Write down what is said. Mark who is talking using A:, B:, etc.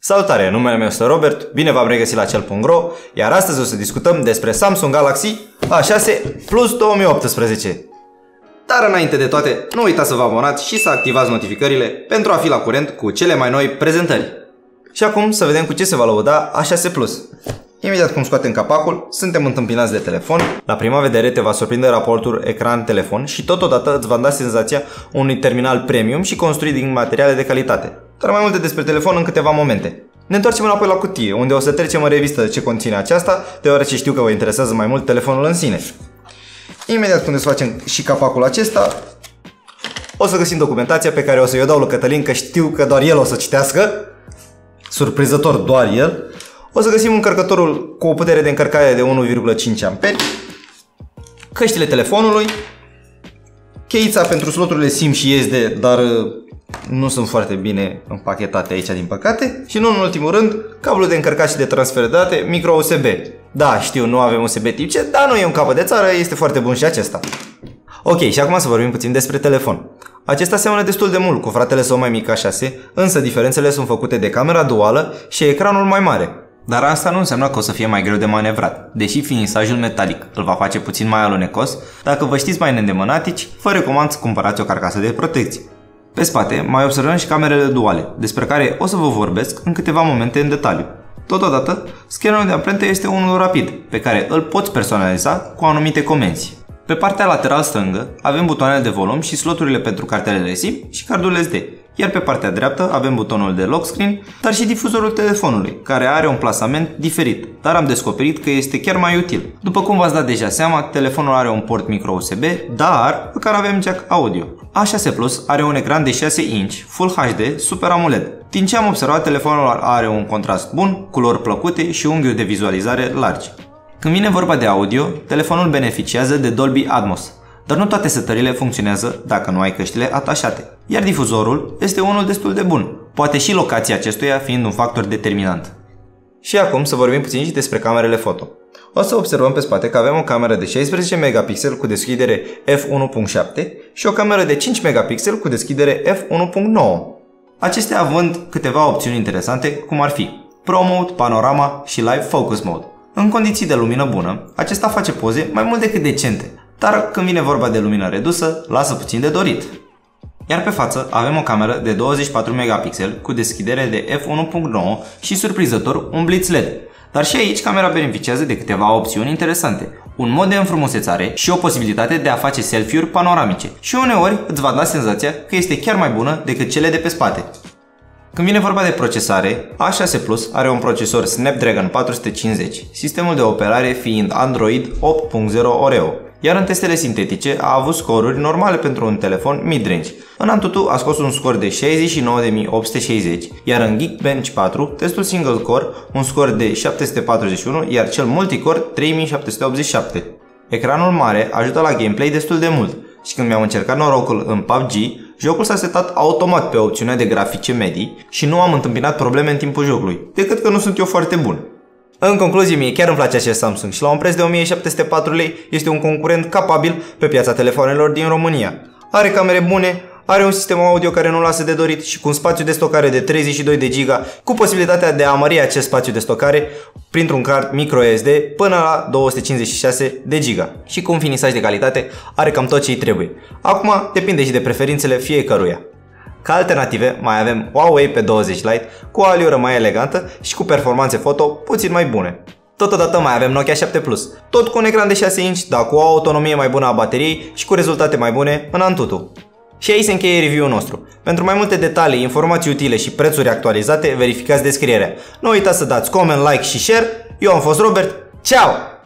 A: Salutare, numele meu este Robert, bine v-am regăsit la cel.ro, iar astăzi o să discutăm despre Samsung Galaxy A6 Plus 2018. Dar înainte de toate, nu uitați să vă abonați și să activați notificările pentru a fi la curent cu cele mai noi prezentări. Și acum să vedem cu ce se va lăuda A6 Plus. Imediat cum scoatem capacul, suntem întâmpinați de telefon. La prima vedere te va surprinde raportul ecran-telefon și totodată îți va da senzația unui terminal premium și construit din materiale de calitate. Dar mai multe despre telefon în câteva momente. Ne întoarcem înapoi la cutie, unde o să trecem în revistă ce conține aceasta, deoarece știu că vă interesează mai mult telefonul în sine. Imediat când desfacem și capacul acesta, o să găsim documentația pe care o să-i o dau lui Cătălin, că știu că doar el o să citească. Surprizător doar el. O să găsim încărcătorul cu o putere de încărcare de 1,5 A, căștile telefonului, cheița pentru sloturile SIM și SD, dar uh, nu sunt foarte bine împachetate aici din păcate și nu în ultimul rând cablul de încărcat și de transfer de date micro USB. Da, știu, nu avem USB tip C, dar nu e un capăt de țară, este foarte bun și acesta. Ok, și acum să vorbim puțin despre telefon. Acesta seamănă destul de mult cu fratele său mai mic A6, însă diferențele sunt făcute de camera duală și ecranul mai mare. Dar asta nu înseamnă că o să fie mai greu de manevrat, deși finisajul metalic îl va face puțin mai alunecos, dacă vă știți mai neîndemânatici, vă recomand să cumpărați o carcasă de protecție. Pe spate mai observăm și camerele duale, despre care o să vă vorbesc în câteva momente în detaliu. Totodată, scannerul de amprente este unul rapid, pe care îl poți personaliza cu anumite comenzi. Pe partea lateral stângă avem butoanele de volum și sloturile pentru cartelele SIM și cardul SD, iar pe partea dreaptă avem butonul de lock screen, dar și difuzorul telefonului, care are un plasament diferit, dar am descoperit că este chiar mai util. După cum v-ați dat deja seama, telefonul are un port micro USB, dar pe care avem jack audio. A6 Plus are un ecran de 6 inch, Full HD, Super AMOLED. Din ce am observat, telefonul are un contrast bun, culori plăcute și unghiuri de vizualizare largi. Când vine vorba de audio, telefonul beneficiază de Dolby Atmos, dar nu toate setările funcționează dacă nu ai căștile atașate, iar difuzorul este unul destul de bun, poate și locația acestuia fiind un factor determinant. Și acum să vorbim puțin și despre camerele foto. O să observăm pe spate că avem o cameră de 16 megapixel cu deschidere f1.7 și o cameră de 5 megapixel cu deschidere f1.9. Acestea având câteva opțiuni interesante, cum ar fi Pro Mode, Panorama și Live Focus Mode. În condiții de lumină bună, acesta face poze mai mult decât decente, dar când vine vorba de lumină redusă, lasă puțin de dorit. Iar pe față avem o cameră de 24 megapixel cu deschidere de f1.9 și surprizător un blitz LED. Dar și aici camera beneficiază de câteva opțiuni interesante, un mod de înfrumusețare și o posibilitate de a face selfie-uri panoramice și uneori îți va da senzația că este chiar mai bună decât cele de pe spate. Când vine vorba de procesare, A6 Plus are un procesor Snapdragon 450, sistemul de operare fiind Android 8.0 Oreo, iar în testele sintetice a avut scoruri normale pentru un telefon mid-range. În Antutu a scos un scor de 69.860, iar în Geekbench 4, testul single core, un scor de 741, iar cel multicore 3787. Ecranul mare ajută la gameplay destul de mult și când mi-am încercat norocul în PUBG, jocul s-a setat automat pe opțiunea de grafice medii și nu am întâmpinat probleme în timpul jocului, decât că nu sunt eu foarte bun. În concluzie, mie chiar îmi place acest Samsung și la un preț de 1704 lei este un concurent capabil pe piața telefonelor din România. Are camere bune, are un sistem audio care nu lasă de dorit și cu un spațiu de stocare de 32 de giga cu posibilitatea de a mări acest spațiu de stocare printr-un card microSD până la 256 de giga și cu un finisaj de calitate are cam tot ce îi trebuie. Acum depinde și de preferințele fiecăruia. Ca alternative mai avem Huawei P20 Lite cu o aliură mai elegantă și cu performanțe foto puțin mai bune. Totodată mai avem Nokia 7 Plus, tot cu un ecran de 6 inch, dar cu o autonomie mai bună a bateriei și cu rezultate mai bune în Antutu. Și aici se încheie review-ul nostru. Pentru mai multe detalii, informații utile și prețuri actualizate, verificați descrierea. Nu uitați să dați comment, like și share. Eu am fost Robert. Ciao!